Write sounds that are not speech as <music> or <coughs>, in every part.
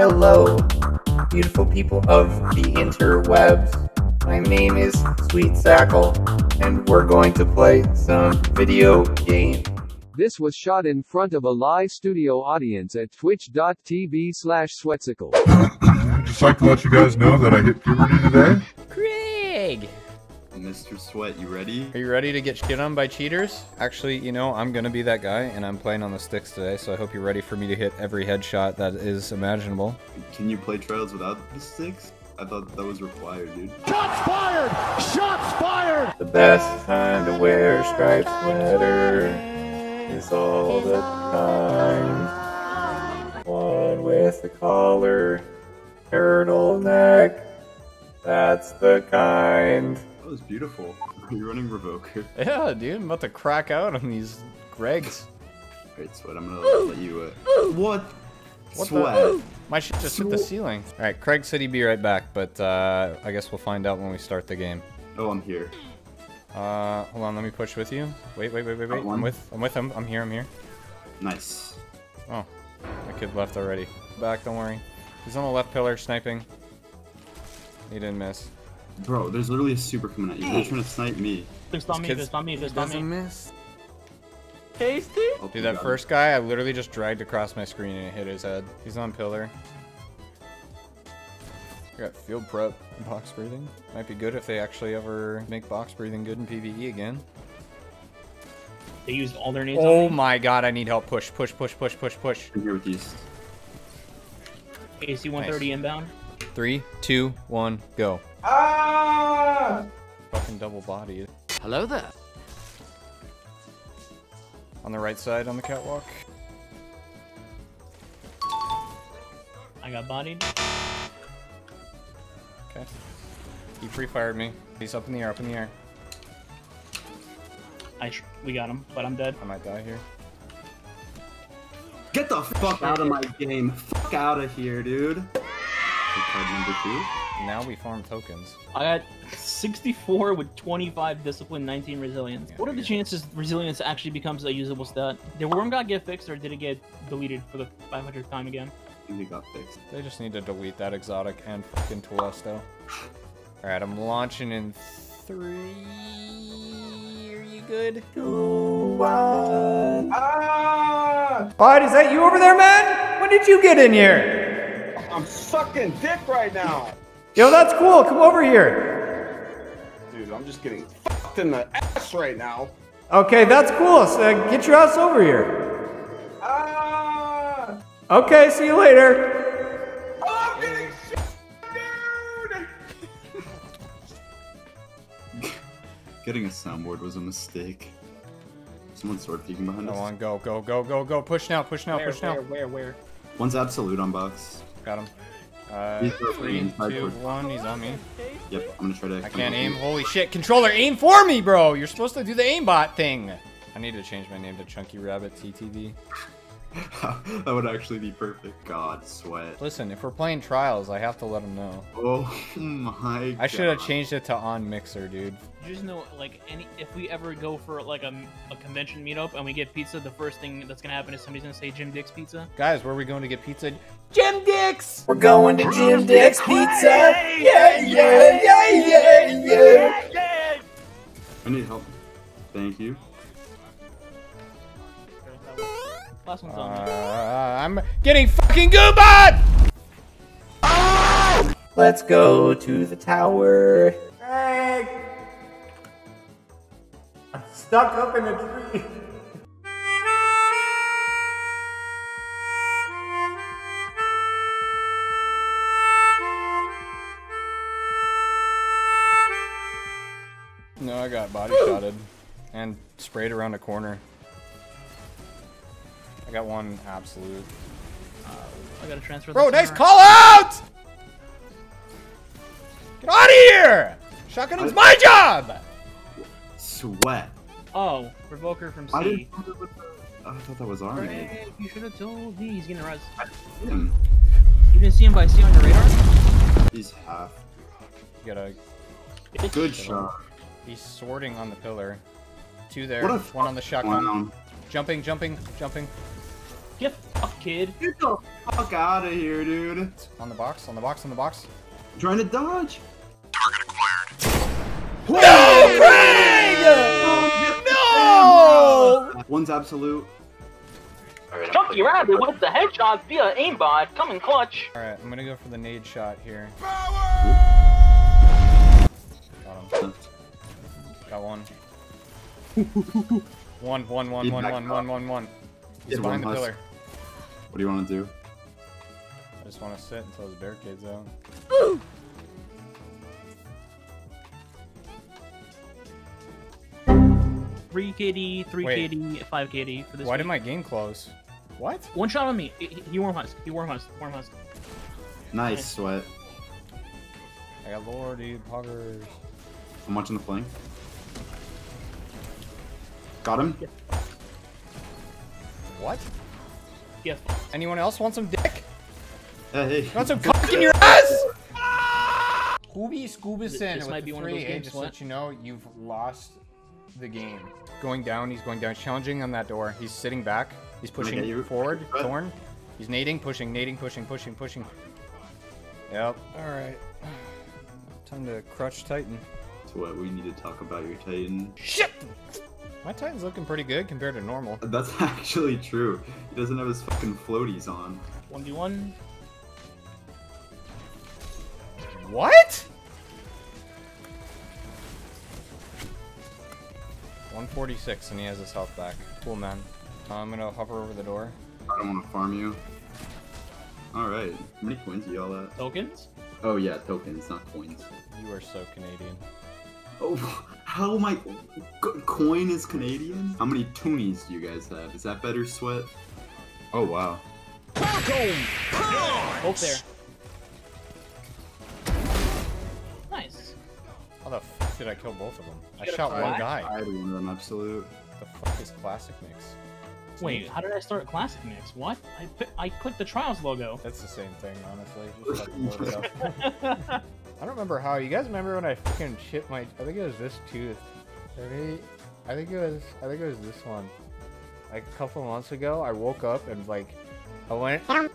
Hello, beautiful people of the interwebs. My name is Sweatcicle, and we're going to play some video game. This was shot in front of a live studio audience at twitch.tv slash sweatcicle. <coughs> Just like to let you guys know that I hit puberty today. Craig! Mr. Sweat, you ready? Are you ready to get shit on by cheaters? Actually, you know, I'm gonna be that guy, and I'm playing on the sticks today, so I hope you're ready for me to hit every headshot that is imaginable. Can you play Trials without the sticks? I thought that was required, dude. Shots fired! Shots fired! The best time to wear a striped sweater is all the time. One with a collar, turtleneck. That's the kind. That was beautiful. You're running Revoker? <laughs> Yeah, dude, I'm about to crack out on these Gregs. Alright, Sweat, I'm gonna let you, uh... What? What Sweat. the? My shit just hit the ceiling. Alright, Craig said he'd be right back, but uh, I guess we'll find out when we start the game. Oh, I'm here. Uh, hold on, let me push with you. Wait, wait, wait, wait, wait. I'm with, I'm with him. I'm here, I'm here. Nice. Oh, my kid left already. Back, don't worry. He's on the left pillar, sniping. He didn't miss. Bro, there's literally a super coming at you. They're trying to snipe me. Fist on me, Kids- fist on me, He fist on doesn't me. miss. Tasty? Oh, Dude, that God. first guy, I literally just dragged across my screen and it hit his head. He's on pillar. I got field prep and box breathing. Might be good if they actually ever make box breathing good in PvE again. They used all their nades Oh on my god, I need help. Push, push, push, push, push, push. I'm here with these. AC 130 inbound. Three, two, one, go. Ah! Fucking double bodied. Hello there. On the right side on the catwalk. I got bodied. Okay. He pre-fired me. He's up in the air, up in the air. I sh we got him, but I'm dead. I might die here. Get the fuck out of my game. Fuck out of here, dude. Card number two. Now we farm tokens. I got 64 with 25 discipline, 19 resilience. Yeah, what are the get- chances resilience actually becomes a usable stat? Did Worm God get fixed or did it get deleted for the 500th time again? I it got fixed. They just need to delete that exotic and fucking Telesto. Alright, I'm launching in three. Are you good? Two, one. Ah! Bud, is that you over there, man? When did you get in here? I'm sucking dick right now. Yo, that's cool. Come over here. Dude, I'm just getting fucked in the ass right now. Okay, that's cool. So uh, get your ass over here. Ah! Okay, see you later. Oh, I'm getting shit, dude! <laughs> Getting a soundboard was a mistake. Someone's sword peeking behind us. Go on, go, go, go, go, go. Push now, push now, where, push now. where, where, where? One's absolute on box. Got him. Uh, three, two, one. He's on me. Yep, I'm gonna try to. I can't aim. Holy shit. Controller, aim for me, bro. You're supposed to do the aimbot thing. I need to change my name to Chunky Rabbit TTV. <laughs> that would actually be perfect. God, sweat. Listen, if we're playing trials, I have to let them know. Oh my. I should have changed it to on mixer, dude. You just know, like, any if we ever go for like a, a convention meetup and we get pizza, the first thing that's gonna happen is somebody's gonna say Jim Dick's Pizza. Guys, where are we going to get pizza? Jim Dix! We're going to Jim Dick's Pizza. Yeah, yeah, yeah, yeah, yeah. I need help. Thank you. Last one's Uh, on me. I'm getting fucking goobot! Let's go to the tower. Greg! I'm stuck up in a tree. No, I got body shotted and sprayed around a corner. I got one absolute. I gotta transfer. Bro, this nice somewhere. call out! Get out of here! Shotgunning's my job! Sweat. Oh, Revoker from I C. didn't. know that was the- I thought that was Army. Greg, you should have told me. He's getting res. Him. You didn't see him by C on your radar? He's half. You gotta. Good shot. He's sorting on the pillar. Two there. What a one on the shotgun. Wow. Jumping, jumping, jumping. Get fucked, kid. Get the fuck out of here, dude. On the box, on the box, on the box. I'm trying to dodge. No! No! One's absolute. Chunky Rabbit with the headshots via aimbot, coming clutch. Alright, I'm gonna go for the nade shot here. Got him. Got one. <laughs> one, one, one, He one, backed one, up. one, one, one. He's Hit behind one the pillar. What do you want to do? I just want to sit until his barricade's out. Three KD, three Wait. KD, five KD for this. Why week. did my game close? What? One shot on me. He, he- he warm husk. He warm husk. Warm husk. Nice, sweat. I got Lordy Poggers. I'm watching the flank. Got him. What? Yes. Anyone else want some dick? Hey, hey. Want some cock in your ass? Scooby Scoobison This with might the be one of those games, just what? let you know, you've lost the game. Going down, he's going down. Challenging on that door. He's sitting back. He's pushing get you. forward. Right. Thorn. He's nading, pushing, nading, pushing, pushing, pushing. Yep. Alright. Time to crutch Titan. Sweat, we need to talk about your Titan. Shit! My Titan's looking pretty good compared to normal. That's <laughs> actually true. He doesn't have his fucking floaties on. One v one. What? 146 and he has his health back. Cool, man. Uh, I'm gonna hover over the door. I don't want to farm you. Alright. How many coins are y'all at? Tokens. Oh, yeah, tokens, not coins. You are so Canadian. Oh, <laughs> how am I. Coin is Canadian? How many toonies do you guys have? Is that better, Sweat? Oh, wow. Both there. Nice. How the fuck did I kill both of them? I You got a shot one guy. I had one of them, absolute. The fuck is classic mix? It's Wait, neat. how did I start Classic Mix? What? I I clicked the Trials logo. That's the same thing, honestly. <laughs> <laughs> Remember how. You guys remember when I fucking chipped my? I think it was this tooth. Maybe. I think it was. I think it was this one. Like a couple months ago, I woke up and like, I went. I,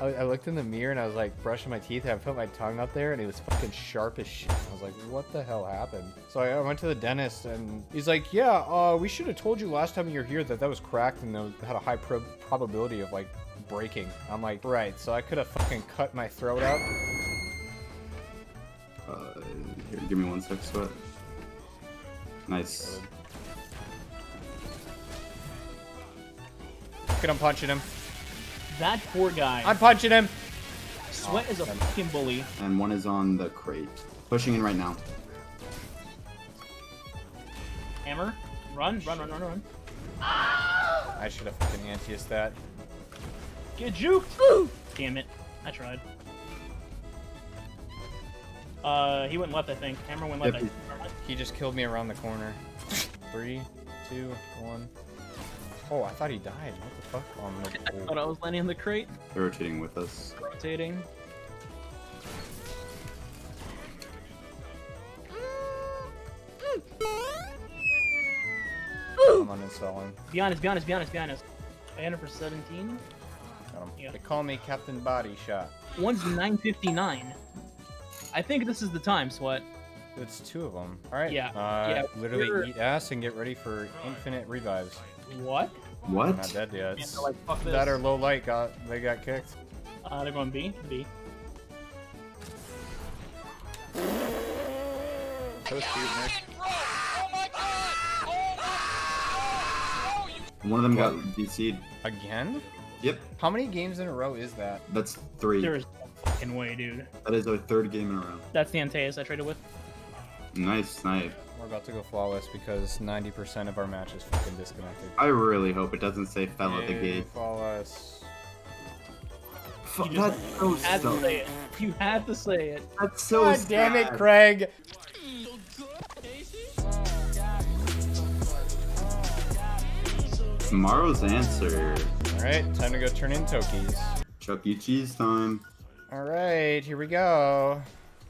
I looked in the mirror and I was like brushing my teeth and I put my tongue up there and it was fucking sharp as shit. I was like, what the hell happened? So I, I went to the dentist and he's like, yeah, uh, we should have told you last time you were here that that was cracked and that had a high prob probability of like breaking. I'm like, right. So I could have fucking cut my throat out. Here, give me one sec, Sweat. Nice. Look at him punching him. That poor guy. I'm punching him. Sweat is a oh, fucking bully. And one is on the crate. Pushing in right now. Hammer. Run, run, run, run, run. I should have fucking anti that. Get juked! Damn it. I tried. Uh, he went left, I think. Hammer went left. Yep, I think. He just killed me around the corner. Three, two, one. Oh, I thought he died. What the fuck? Oh, <laughs> I no. thought I was landing on the crate. They're rotating with us. Rotating. I'm uninstalling. Be honest, be honest, be honest, be honest. I had for 17. Got him. Yeah. They call me Captain Body Shot. One's 959. I think this is the time, Sweat. It's two of them. All right. Yeah, Uh, yeah, Literally we're- eat ass and get ready for infinite revives. What? I'm What? not dead yet. Yeah, they're like, fuck this. that or low light got they got kicked. Uh, they're going B. B. So cute, Nick. One of them got DC'd. Again? Yep, How many games in a row is that? that's three. There is no fucking way, dude. That is our third game in a row. That's the Antaeus I traded with. Nice snipe. We're about to go flawless because 90% of our match is fucking disconnected. I really hope it doesn't say fell at the Yay, gate. Flawless. Fuck, You just that's so Had to say it. You had to say it. That's so God damn it. Craig! Tomorrow's answer. Alright, time to go turn in Tokies. Chuck E. Cheese time. Alright, here we go.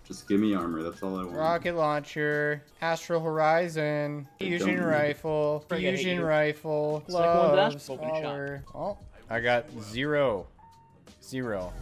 Just give me armor, that's all I want. Rocket launcher, Astral Horizon, fusion don't need it. rifle, Craig, I hate fusion you. rifle, Second one dash, gloves, open Oh, I got zero. Zero.